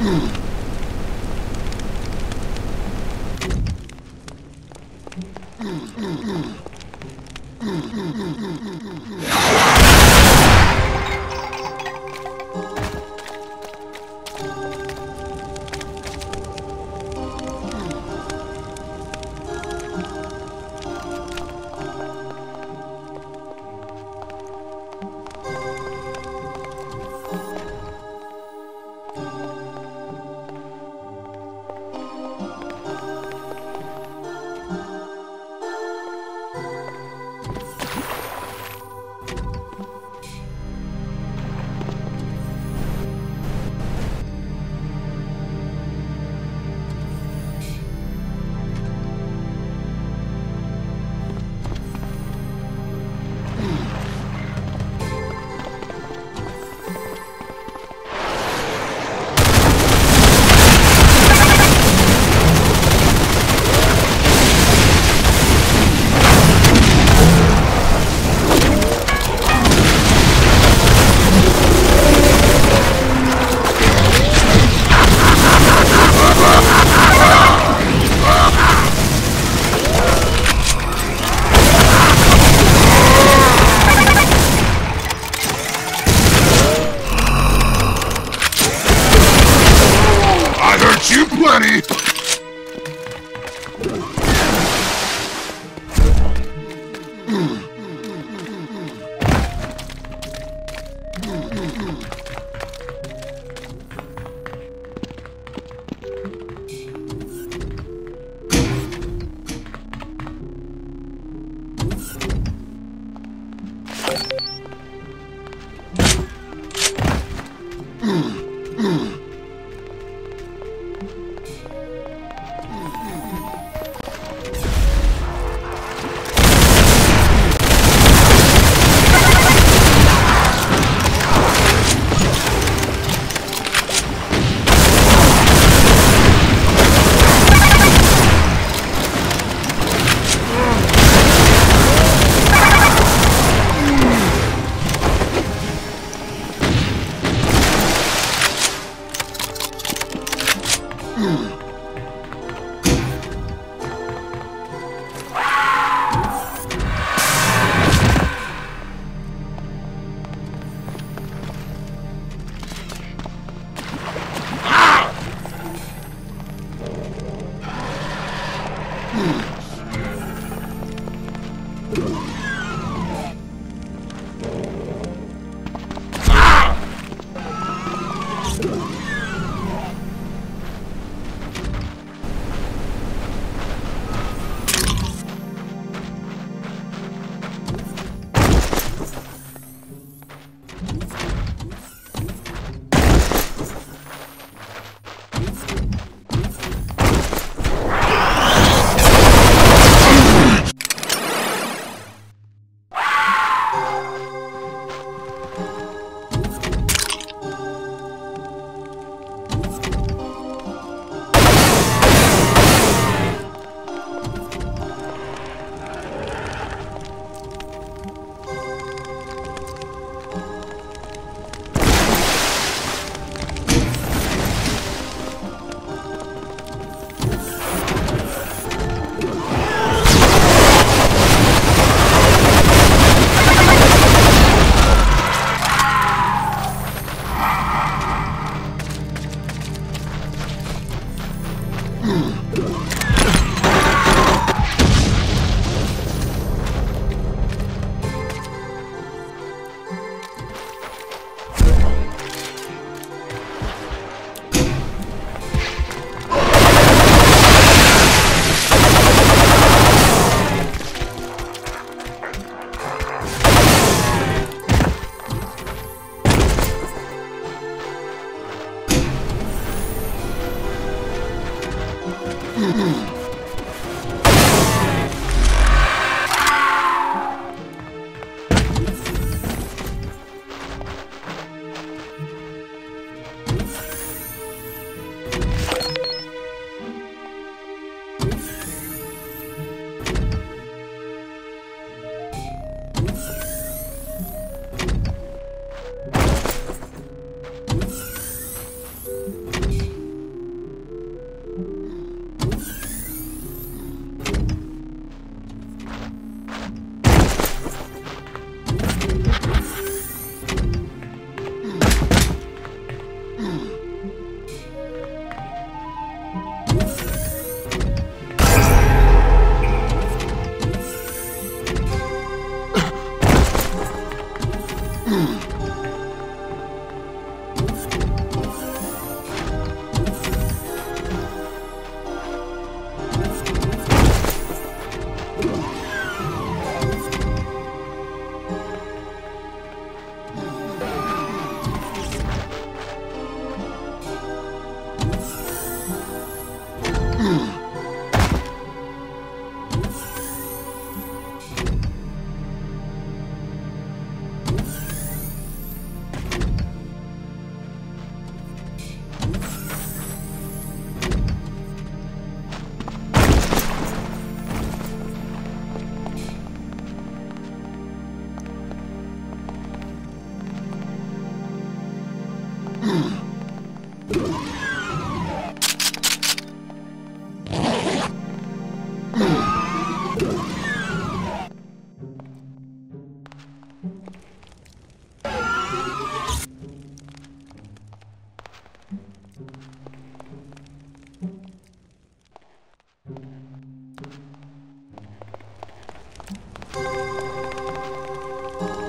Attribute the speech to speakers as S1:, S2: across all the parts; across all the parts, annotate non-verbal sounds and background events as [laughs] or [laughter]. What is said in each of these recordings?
S1: Mm. [clears throat]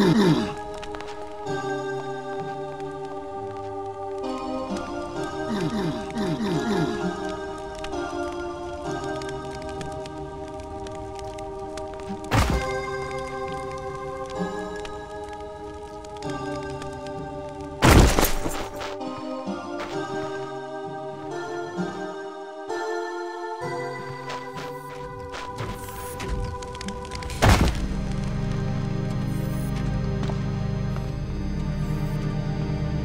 S2: Mm-hmm. [clears throat]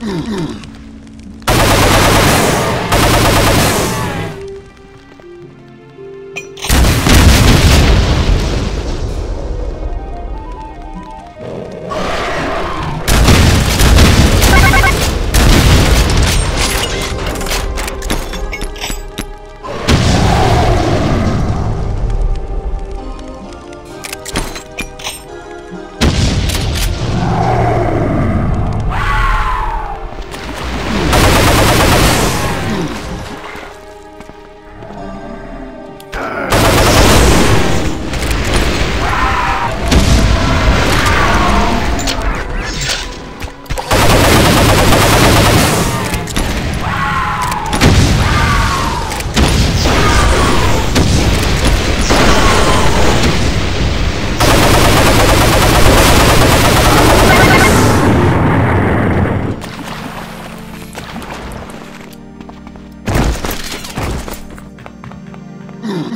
S2: 嗯嗯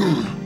S2: Mm-hmm.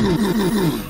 S2: Mm-hmm. [laughs]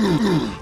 S2: Mm-hmm.